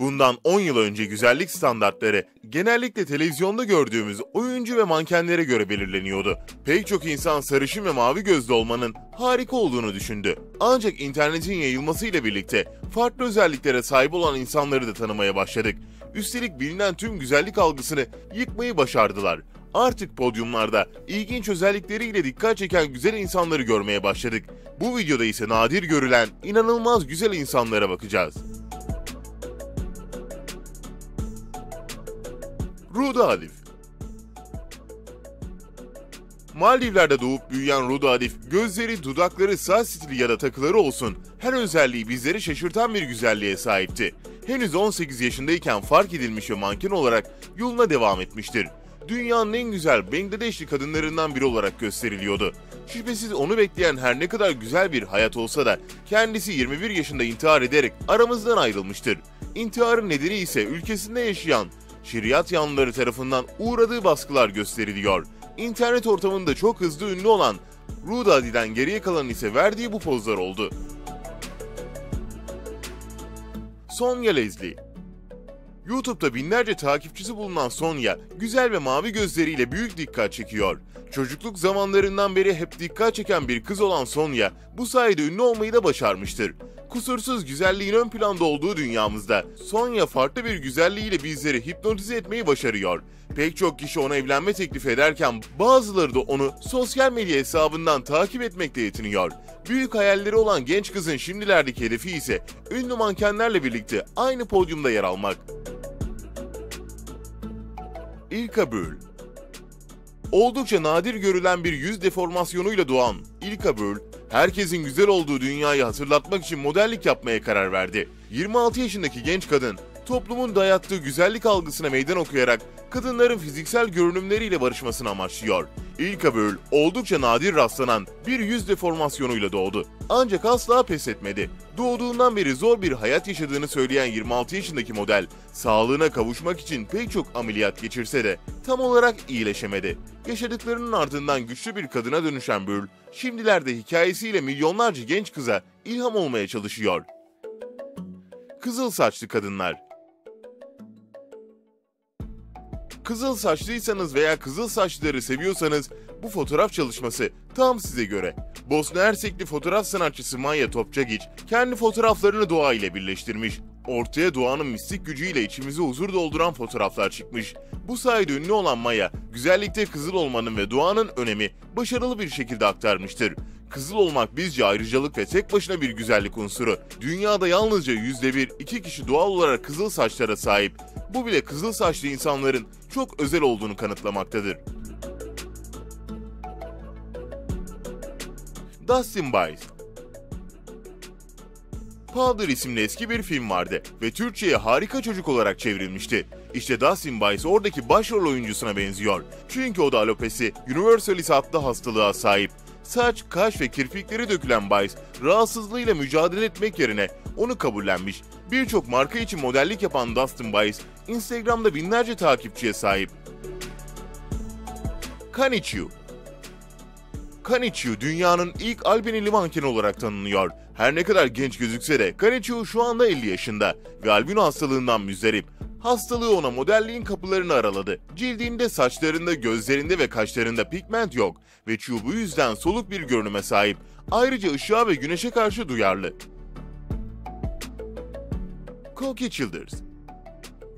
Bundan 10 yıl önce güzellik standartları genellikle televizyonda gördüğümüz oyuncu ve mankenlere göre belirleniyordu. Pek çok insan sarışın ve mavi gözlü olmanın harika olduğunu düşündü. Ancak internetin yayılmasıyla birlikte farklı özelliklere sahip olan insanları da tanımaya başladık. Üstelik bilinen tüm güzellik algısını yıkmayı başardılar. Artık podyumlarda ilginç özellikleriyle dikkat çeken güzel insanları görmeye başladık. Bu videoda ise nadir görülen, inanılmaz güzel insanlara bakacağız. Ruda Alif Maldivler'de doğup büyüyen Ruda Alif, gözleri, dudakları, saç stili ya da takıları olsun, her özelliği bizleri şaşırtan bir güzelliğe sahipti. Henüz 18 yaşındayken fark edilmiş ve manken olarak yoluna devam etmiştir. Dünyanın en güzel Bangladeşli kadınlarından biri olarak gösteriliyordu. Şüphesiz onu bekleyen her ne kadar güzel bir hayat olsa da kendisi 21 yaşında intihar ederek aramızdan ayrılmıştır. İntiharın nedeni ise ülkesinde yaşayan şeriat yanlıları tarafından uğradığı baskılar gösteriliyor. İnternet ortamında çok hızlı ünlü olan Rudadi'den geriye kalan ise verdiği bu pozlar oldu. Sonya Leslie YouTube'da binlerce takipçisi bulunan Sonya, güzel ve mavi gözleriyle büyük dikkat çekiyor. Çocukluk zamanlarından beri hep dikkat çeken bir kız olan Sonya, bu sayede ünlü olmayı da başarmıştır. Kusursuz güzelliğin ön planda olduğu dünyamızda Sonya farklı bir güzelliğiyle bizleri hipnotize etmeyi başarıyor. Pek çok kişi ona evlenme teklif ederken bazıları da onu sosyal medya hesabından takip etmekte yetiniyor. Büyük hayalleri olan genç kızın şimdilerdeki hedefi ise ünlü mankenlerle birlikte aynı podyumda yer almak. İlka Böl Oldukça nadir görülen bir yüz deformasyonuyla doğan İlka Böl, herkesin güzel olduğu dünyayı hatırlatmak için modellik yapmaya karar verdi. 26 yaşındaki genç kadın, toplumun dayattığı güzellik algısına meydan okuyarak kadınların fiziksel görünümleriyle barışmasını amaçlıyor. İlka Böl oldukça nadir rastlanan bir yüz deformasyonuyla doğdu. Ancak asla pes etmedi. Doğduğundan beri zor bir hayat yaşadığını söyleyen 26 yaşındaki model, sağlığına kavuşmak için pek çok ameliyat geçirse de tam olarak iyileşemedi. Yaşadıklarının ardından güçlü bir kadına dönüşen Böl, şimdilerde hikayesiyle milyonlarca genç kıza ilham olmaya çalışıyor. Kızıl saçlı kadınlar Kızıl saçlıysanız veya kızıl saçlıları seviyorsanız bu fotoğraf çalışması tam size göre. Bosna Hersekli fotoğraf sanatçısı Maya Topçagiç kendi fotoğraflarını doğa ile birleştirmiş. Ortaya doğanın mistik gücüyle içimize huzur dolduran fotoğraflar çıkmış. Bu sayede ünlü olan Maya, güzellikte kızıl olmanın ve doğanın önemi başarılı bir şekilde aktarmıştır. Kızıl olmak bizce ayrıcalık ve tek başına bir güzellik unsuru. Dünyada yalnızca yüzde bir, iki kişi doğal olarak kızıl saçlara sahip. Bu bile kızıl saçlı insanların çok özel olduğunu kanıtlamaktadır. Dustin Bice Powder isimli eski bir film vardı ve Türkçe'ye harika çocuk olarak çevrilmişti. İşte Dustin Bice oradaki başrol oyuncusuna benziyor. Çünkü o da alopesi, Universalis adlı hastalığa sahip. Saç, kaş ve kirpikleri dökülen Bice, rahatsızlığıyla mücadele etmek yerine onu kabullenmiş. Birçok marka için modellik yapan Dustin Bice, Instagram'da binlerce takipçiye sahip. Kanichiu Kanichiu dünyanın ilk albinili mankeni olarak tanınıyor. Her ne kadar genç gözükse de Kanichiu şu anda 50 yaşında ve albino hastalığından müzdarip. Hastalığı ona modelliğin kapılarını araladı. Cildinde, saçlarında, gözlerinde ve kaşlarında pigment yok ve Chu bu yüzden soluk bir görünüme sahip. Ayrıca ışığa ve güneşe karşı duyarlı. Cokie Childers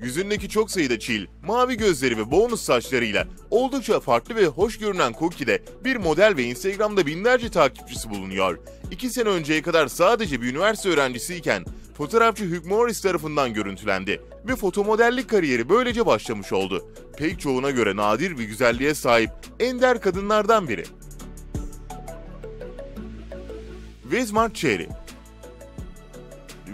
Yüzündeki çok sayıda çil, mavi gözleri ve bonus saçlarıyla oldukça farklı ve hoş görünen Cookie'de bir model ve Instagram'da binlerce takipçisi bulunuyor. İki sene önceye kadar sadece bir üniversite öğrencisiyken fotoğrafçı Hugh Morris tarafından görüntülendi ve fotomodellik kariyeri böylece başlamış oldu. Pek çoğuna göre nadir bir güzelliğe sahip ender kadınlardan biri. Wismar Cherry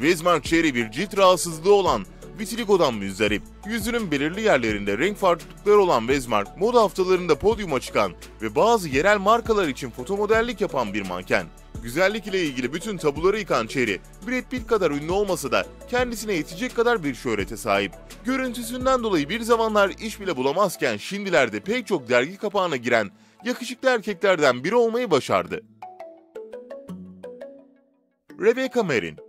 Wismar Cherry bir cilt rahatsızlığı olan vitiligodan müzdarip. Yüzünün belirli yerlerinde renk farklılıkları olan Vezmark, moda haftalarında podyuma çıkan ve bazı yerel markalar için fotomodellik yapan bir manken. Güzellik ile ilgili bütün tabuları yıkan Cherry, Brad Pitt kadar ünlü olmasa da kendisine yetecek kadar bir şöhrete sahip. Görüntüsünden dolayı bir zamanlar iş bile bulamazken şimdilerde pek çok dergi kapağına giren yakışıklı erkeklerden biri olmayı başardı. Rebecca Marin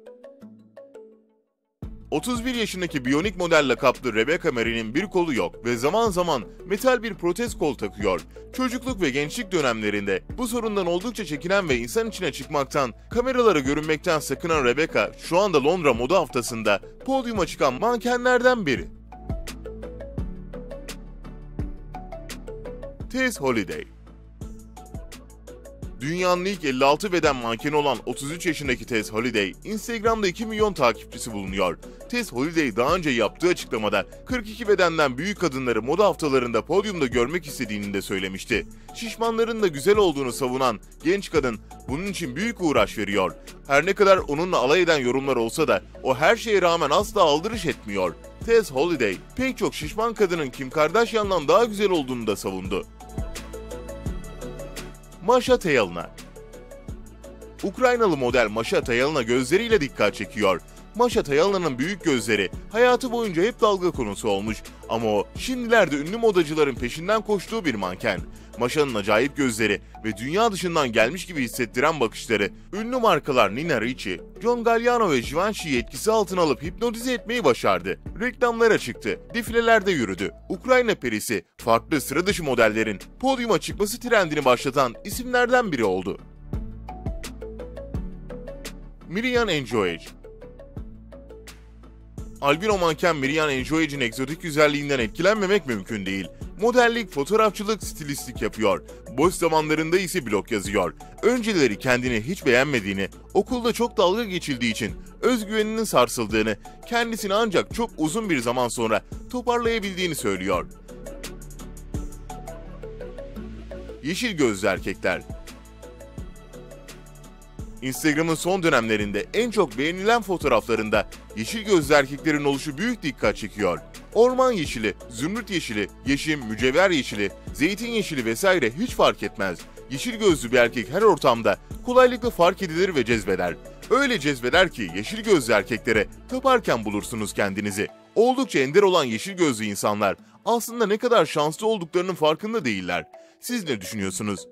31 yaşındaki biyonik modelle kaplı Rebecca Marin'in bir kolu yok ve zaman zaman metal bir protez kol takıyor. Çocukluk ve gençlik dönemlerinde bu sorundan oldukça çekinen ve insan içine çıkmaktan, kameralara görünmekten sakınan Rebecca şu anda Londra Moda Haftası'nda podyuma çıkan mankenlerden biri. Tess Holiday Dünyanın ilk 56 beden mankeni olan 33 yaşındaki Tess Holiday, Instagram'da 2 milyon takipçisi bulunuyor. Tess Holiday daha önce yaptığı açıklamada 42 bedenden büyük kadınları moda haftalarında podyumda görmek istediğini de söylemişti. Şişmanların da güzel olduğunu savunan genç kadın bunun için büyük uğraş veriyor. Her ne kadar onunla alay eden yorumlar olsa da o her şeye rağmen asla aldırış etmiyor. Tess Holiday pek çok şişman kadının Kim Kardashian'dan daha güzel olduğunu da savundu. Maşa Teyalına Ukraynalı model Maşa Tayalına gözleriyle dikkat çekiyor. Maşa Tayalina'nın büyük gözleri hayatı boyunca hep dalga konusu olmuş ama o şimdilerde ünlü modacıların peşinden koştuğu bir manken. Maşa'nın acayip gözleri ve dünya dışından gelmiş gibi hissettiren bakışları ünlü markalar Nina Ricci, John Galliano ve Givenchy'yi etkisi altına alıp hipnotize etmeyi başardı. Reklamlara çıktı, defilelerde yürüdü. Ukrayna perisi farklı sıra dışı modellerin podyuma çıkması trendini başlatan isimlerden biri oldu. Miriam Enjoyage Albino manken Miriam Enjoyage'in egzotik güzelliğinden etkilenmemek mümkün değil. Modellik, fotoğrafçılık, stilistlik yapıyor. Boş zamanlarında ise blog yazıyor. Önceleri kendini hiç beğenmediğini, okulda çok dalga geçildiği için özgüveninin sarsıldığını, kendisini ancak çok uzun bir zaman sonra toparlayabildiğini söylüyor. Yeşil gözlü erkekler Instagram'ın son dönemlerinde en çok beğenilen fotoğraflarında yeşil gözlü erkeklerin oluşu büyük dikkat çekiyor. Orman yeşili, zümrüt yeşili, yeşim, mücevher yeşili, zeytin yeşili vesaire hiç fark etmez. Yeşil gözlü bir erkek her ortamda kolaylıkla fark edilir ve cezbeder. Öyle cezbeder ki yeşil gözlü erkeklere taparken bulursunuz kendinizi. Oldukça ender olan yeşil gözlü insanlar aslında ne kadar şanslı olduklarının farkında değiller. Siz ne düşünüyorsunuz?